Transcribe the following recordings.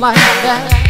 like that.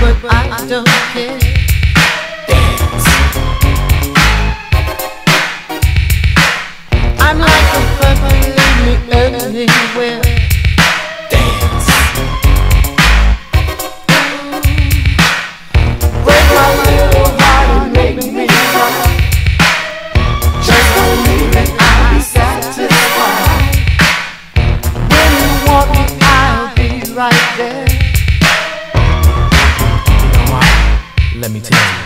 but I don't care. Dance. I'm like a me anywhere. Dance. Break my little heart and make me cry. Just I'll be satisfied. When you want me, I'll be right there. me.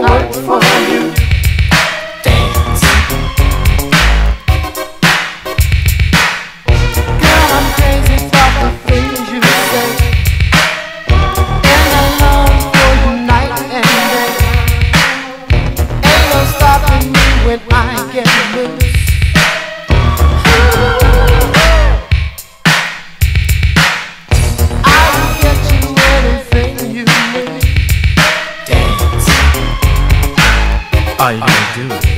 I for I, I do.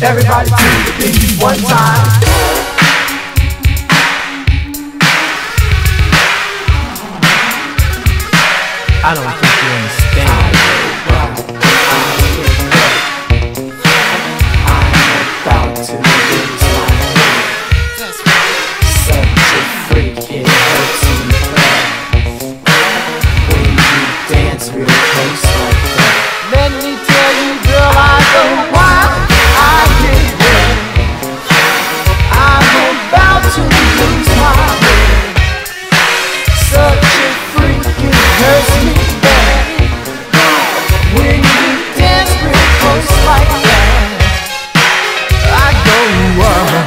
Everybody do the beat one time. I don't think you understand. I'm about to. love